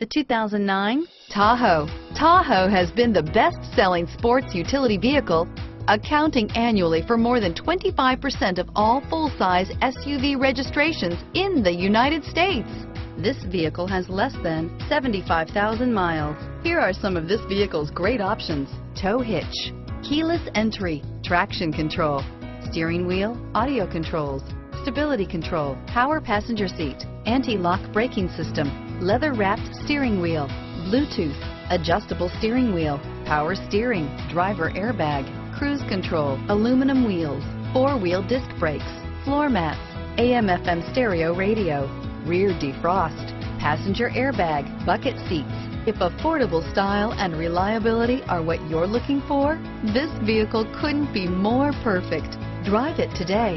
The 2009 Tahoe. Tahoe has been the best-selling sports utility vehicle, accounting annually for more than 25% of all full-size SUV registrations in the United States. This vehicle has less than 75,000 miles. Here are some of this vehicle's great options. Tow hitch, keyless entry, traction control, steering wheel, audio controls, stability control, power passenger seat, anti-lock braking system, leather-wrapped steering wheel, Bluetooth, adjustable steering wheel, power steering, driver airbag, cruise control, aluminum wheels, four-wheel disc brakes, floor mats, AM FM stereo radio, rear defrost, passenger airbag, bucket seats. If affordable style and reliability are what you're looking for, this vehicle couldn't be more perfect. Drive it today.